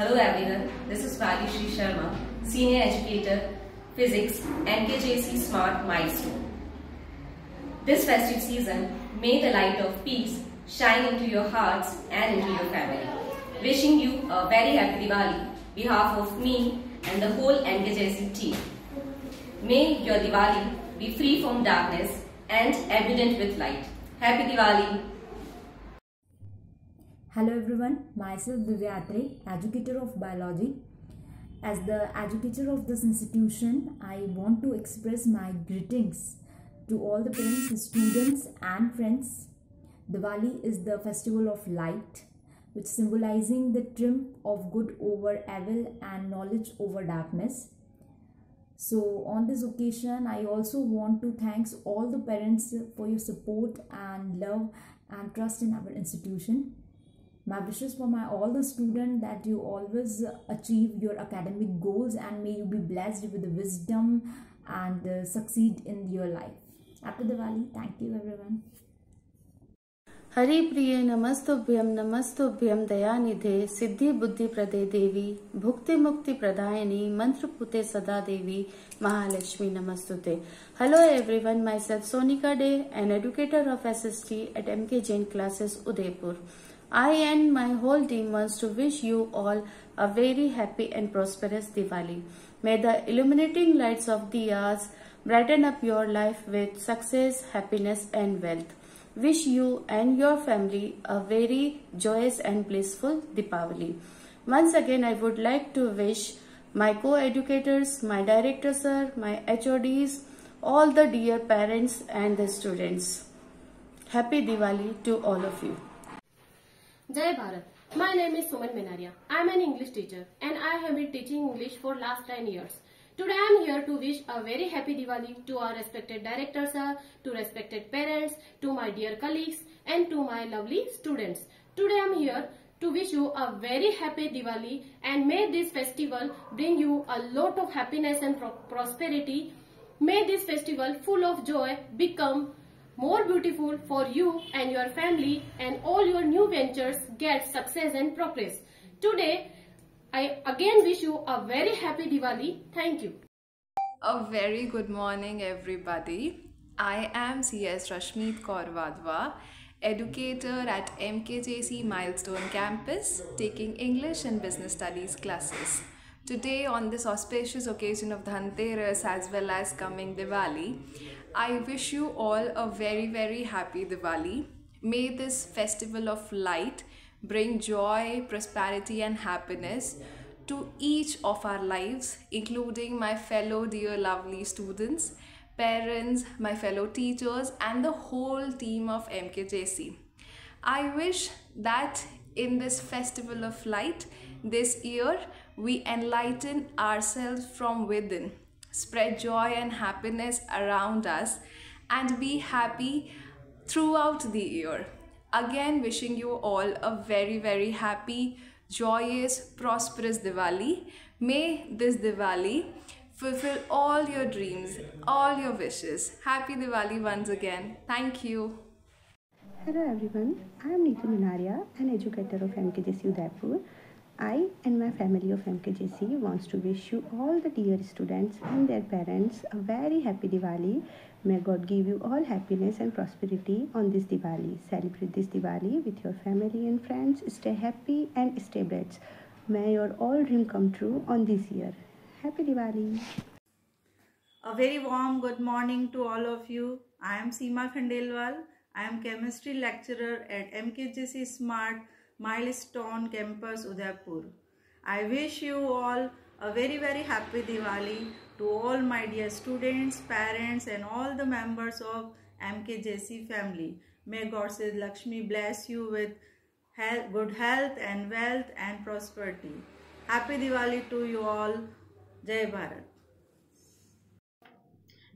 Hello everyone, this is Vali Shri Sharma, Senior Educator, Physics, MKJC Smart Milestone. This festive season, may the light of peace shine into your hearts and into your family. Wishing you a very happy Diwali, on behalf of me and the whole MKJC team. May your Diwali be free from darkness and evident with light. Happy Diwali! Hello everyone, myself Divya Divyatre, educator of biology. As the educator of this institution, I want to express my greetings to all the parents, students and friends. Diwali is the festival of light which symbolizing the triumph of good over evil and knowledge over darkness. So on this occasion, I also want to thanks all the parents for your support and love and trust in our institution my wishes for my all the students that you always achieve your academic goals and may you be blessed with the wisdom and uh, succeed in your life happy diwali thank you everyone हरिप्रिये नमस्तुभ्यं नमस्तुभ्यं दयानिधे सिद्धि बुद्धि प्रदे देवी भुक्ति मुक्ति प्रदायिनी मंत्र पुते सदा देवी महालक्ष्मी नमस्तुते hello everyone myself Sonika Dey an educator of SST at MK Jain classes Udaipur I and my whole team wants to wish you all a very happy and prosperous Diwali. May the illuminating lights of diyas brighten up your life with success, happiness and wealth. Wish you and your family a very joyous and blissful Diwali. Once again, I would like to wish my co-educators, my director sir, my HODs, all the dear parents and the students. Happy Diwali to all of you. Jai Bharat. My name is Suman Menaria. I am an English teacher and I have been teaching English for last 10 years. Today I am here to wish a very happy Diwali to our respected directors, uh, to respected parents, to my dear colleagues and to my lovely students. Today I am here to wish you a very happy Diwali and may this festival bring you a lot of happiness and pro prosperity. May this festival full of joy become more beautiful for you and your family and all your new ventures get success and progress. Today, I again wish you a very happy Diwali. Thank you. A very good morning everybody. I am CS Rashmeet Kaur educator at MKJC Milestone Campus, taking English and Business Studies classes. Today on this auspicious occasion of Dhanteras as well as coming Diwali, I wish you all a very, very happy Diwali. May this festival of light bring joy, prosperity, and happiness to each of our lives, including my fellow dear lovely students, parents, my fellow teachers, and the whole team of MKJC. I wish that in this festival of light this year we enlighten ourselves from within spread joy and happiness around us, and be happy throughout the year. Again, wishing you all a very, very happy, joyous, prosperous Diwali. May this Diwali fulfill all your dreams, all your wishes. Happy Diwali once again. Thank you. Hello everyone, I am Neetu Minaria, an educator of MKJC Udaipur. I and my family of MKJC wants to wish you all the dear students and their parents a very happy Diwali. May God give you all happiness and prosperity on this Diwali. Celebrate this Diwali with your family and friends. Stay happy and stay blessed. May your all dream come true on this year. Happy Diwali. A very warm good morning to all of you. I am Seema Khandelwal. I am chemistry lecturer at MKJC Smart Milestone Campus Udaipur. I wish you all a very very happy Diwali to all my dear students, parents and all the members of MKJC family. May God says Lakshmi bless you with health, good health and wealth and prosperity. Happy Diwali to you all. Jai Bharat.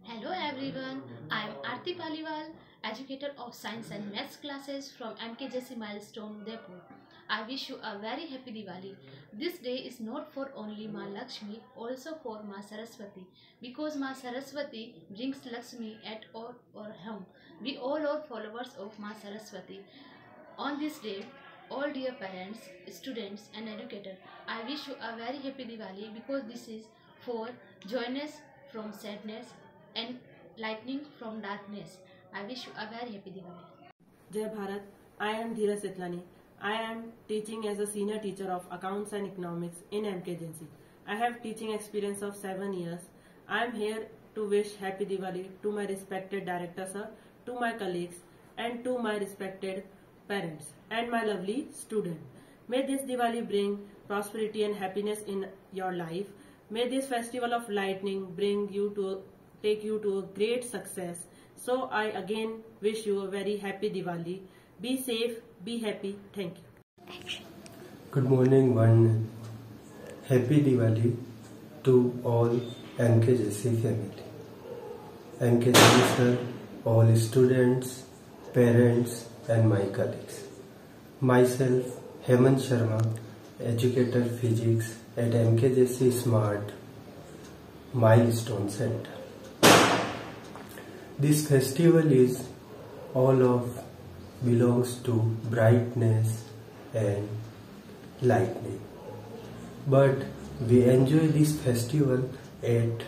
Hello everyone, I am Arti Paliwal educator of science and maths classes from MKJC Milestone, Udaipur. I wish you a very happy Diwali. This day is not for only Ma Lakshmi, also for Ma Saraswati, because Ma Saraswati brings Lakshmi at all our home. We all are followers of Ma Saraswati. On this day, all dear parents, students and educators, I I wish you a very happy Diwali because this is for joyness from sadness and lightning from darkness. I wish you a very happy Diwali. Jai Bharat. I am Dheeraj Setlani. I am teaching as a senior teacher of accounts and economics in MKJC. I have teaching experience of 7 years. I am here to wish happy Diwali to my respected director sir, to my colleagues and to my respected parents and my lovely student. May this Diwali bring prosperity and happiness in your life. May this festival of lightning bring you to take you to a great success. So I again wish you a very happy Diwali. Be safe, be happy. Thank you. Good morning, one happy Diwali to all MKJC family. MKJC sir, all students, parents and my colleagues. Myself, Hemant Sharma, educator physics at MKJC Smart Milestone Center. This festival is all of belongs to brightness and lightning. But we enjoy this festival at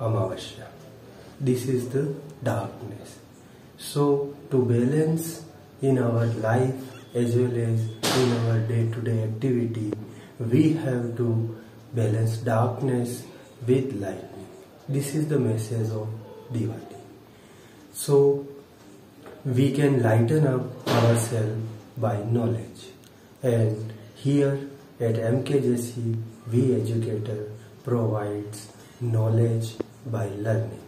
Amavasya. This is the darkness. So to balance in our life as well as in our day-to-day activity, we have to balance darkness with lightning. This is the message of Diwali. So we can lighten up ourselves by knowledge. And here at MKJC, we educator provides knowledge by learning.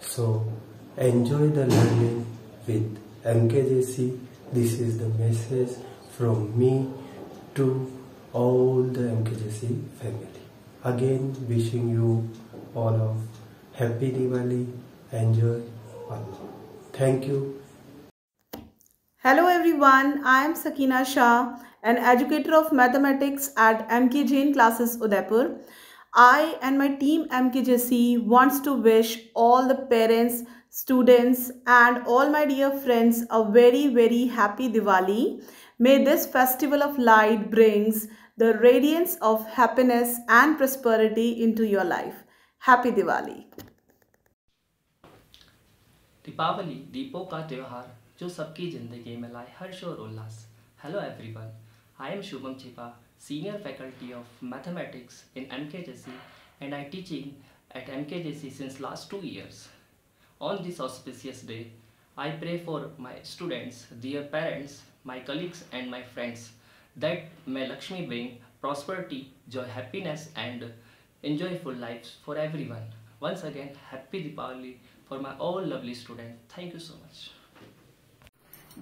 So enjoy the learning with MKJC. This is the message from me to all the MKJC family. Again, wishing you all of happy Diwali. Enjoy. Thank you. Hello everyone, I am Sakina Shah, an educator of mathematics at MK Jain classes Udaipur. I and my team MKJC wants to wish all the parents, students and all my dear friends a very very happy Diwali. May this festival of light brings the radiance of happiness and prosperity into your life. Happy Diwali. Deepawali दीपों का त्यौहार जो सबकी ज़िंदगी में लाए हर्ष और उल्लास hello everyone I am Shubham Chhipa senior faculty of mathematics in M K J C and I teaching at M K J C since last two years on this auspicious day I pray for my students their parents my colleagues and my friends that may Lakshmi bring prosperity, joy, happiness, and enjoyable lives for everyone. Once again, happy Deepavali for my all lovely students. Thank you so much.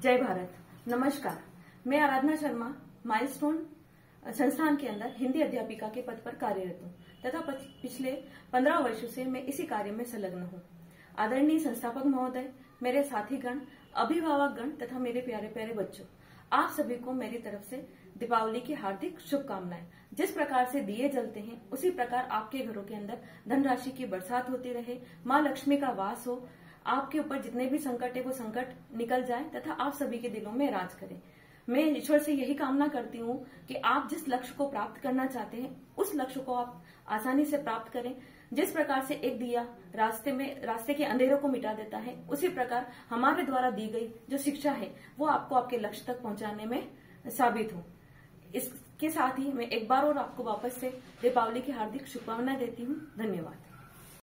जय भारत नमस्कार मैं आराधना Sharma milestone संस्थान के अंदर हिंदी अध्यापिका के पद पर कार्यरत हूँ तथा पिछले पंद्रह वर्षों से मैं इसी कार्य में संलग्न हूँ आदरणीय संस्थापक महोदय, मेरे साथी गण अभिभावक गण तथा मेरे प्यारे प्यारे बच्चों, आप सभी को मेरी तरफ़ से दीपावली की हार्दिक शुभकामनाएँ। जिस प्रकार से दिए जलते हैं, उसी प्रकार आपके घरों के अंदर धनराशि की बरसात होती रहे, माँ लक्ष्मी का वास हो, आपके ऊपर जितने भी संकट है, वो संकट निकल जाए तथा आप सभी के दिलों में राज करें। मैं ईश्वर से यही कामना करती हूँ कि आप जिस लक्ष्य को प्राप्त करना चाहते हैं, उस लक्ष्य को आप आसानी से प्राप्त करें। जिस प्रकार से एक दिया रास्ते में, रास्ते के अंधेरों को मिटा देता है, उसी प्रकार हमारे द्वारा दी गई जो शिक्षा है, वो आपको आपके लक्ष्य तक पहुँचाने में साबित हो। इसके साथ ही मैं एक बार और आपको वापस से दीपावली की हार्दिक शुभकामनाएँ देती हूँ। धन्यवाद।